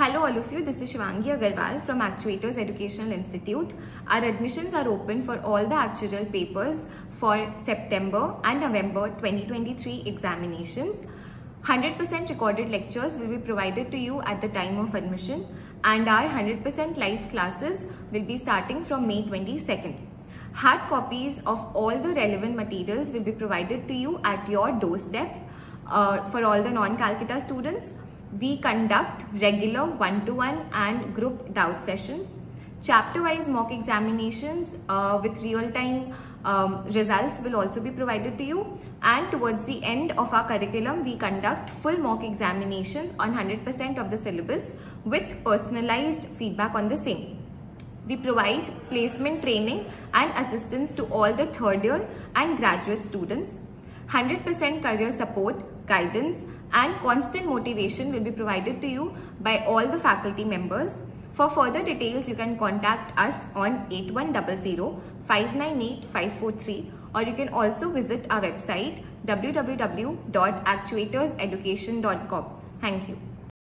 Hello all of you, this is Shivangi Agarwal from Actuators Educational Institute. Our admissions are open for all the actuarial papers for September and November 2023 examinations. 100% recorded lectures will be provided to you at the time of admission and our 100% live classes will be starting from May 22nd. Hard copies of all the relevant materials will be provided to you at your doorstep uh, for all the non-Calcutta students we conduct regular one-to-one -one and group doubt sessions, chapter-wise mock examinations uh, with real-time um, results will also be provided to you and towards the end of our curriculum we conduct full mock examinations on 100% of the syllabus with personalized feedback on the same. We provide placement training and assistance to all the third year and graduate students. 100% career support, guidance and constant motivation will be provided to you by all the faculty members. For further details, you can contact us on 8100-598-543 or you can also visit our website www.actuatorseducation.com. Thank you.